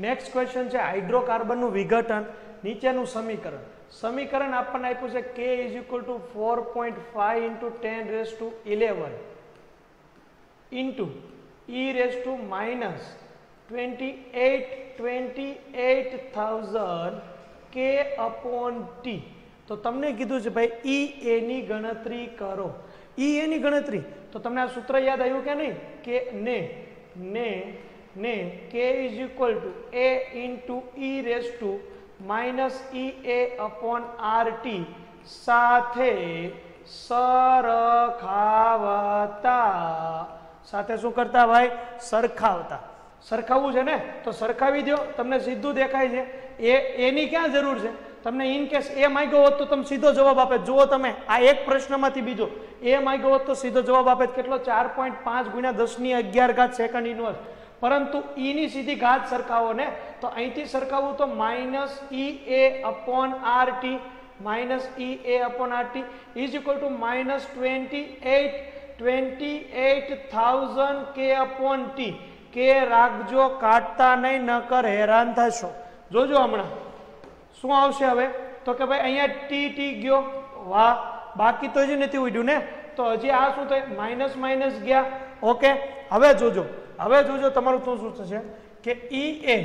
Next question છે હાઇડ્રોકાર્બનનું વિઘટન, નીચેનું સમીકરણ. સમીકરણ આપણને આપ્યું છે કે is equal to four point five into ten raise to eleven into e raise to minus twenty eight twenty eight thousand K upon T તો તમને કીધું છે, ભાઈ ઈ એની ગણતરી કરો. ઈ એની ગણતરી, તો તમને આ સૂત્ર યાદ આવ્યું કે નહીં? કે ને? ને ને કે is equal to A into e raise to minus E A upon R T સાથે સરખાવતા. સાથે શું કરતા ભાઈ? સરખાવતા. સરખાવવું છે ને? તો સરખાવી દો તમને સીધું દેખાય છે. એ, એની ક્યાં જરૂર છે? તમને ઇન કેસ એ માંગ્યો હોત તો તમે સીધો જવાબ આપે. જુઓ તમે, આ એક પ્રશ્નમાંથી બીજો. એ માંગ્યો હોત તો સીધો જવાબ આપે. કેટલો? ચાર પોઈન્ટ પાંચ ગુણ્યા દસની અગિયાર ઘાત સેકન્ડ ઇનવર્સ પરંતુ ઈની સીધી ઘાત સરખાવો ને તો અહીંથી સરખાવવું તો minus E A upon R T, minus E A upon R T is equal to minus twenty eight twenty eight thousand K upon T. કે રાખજો, કાઢતા નહીં, નકર હેરાન થશો. જોજો હમણાં. શું આવશે હવે? તો કે ભાઈ, અહીંયા ટી ટી ગયો. વાહ, બાકી તો જ નથી ઉડ્યું ને? તો હજી આ શું થાય? માઇનસ માઇનસ ગયા. ઓકે, હવે જોજો હવે જોજો તમારું શું શું થશે? કે E A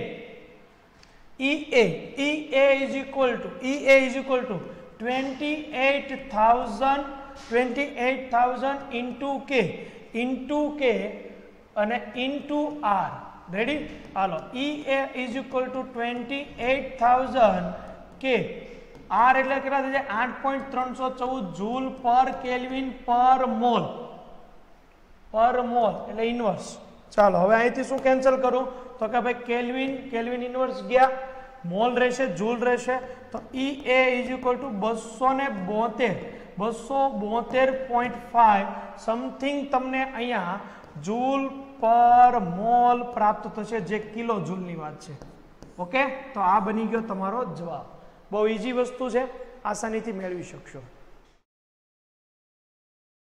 E A E A is equal to E A is equal to twenty eight thousand twenty eight thousand into K into K અને into R ready hello E A is equal to twenty eight thousand K R એટલે કેટલા જાય? આઠ point ત્રણસો ચૌદ joule પર kelvin પર mall. પર મોલ, એટલે ઇન્વર્સ ચાલો, હવે અહીંથી શું કેન્સલ કરું? તો કે ભાઈ કેલ્વિન કેલ્વિન ઇન્વર્સ ગયા. મોલ રહેશે, જૂલ રહેશે. તો E A is equal to બસો ને બોતેર. બસો બોતેર પોઈન્ટ ફાઈવ સમથિંગ તમને અહીંયા જૂલ પર મોલ પ્રાપ્ત થશે, જે કિલો જૂલની વાત છે. ઓકે તો આ બની ગયો તમારો જવાબ. બહુ ઇઝી વસ્તુ છે. આસાનીથી મેળવી શકશો.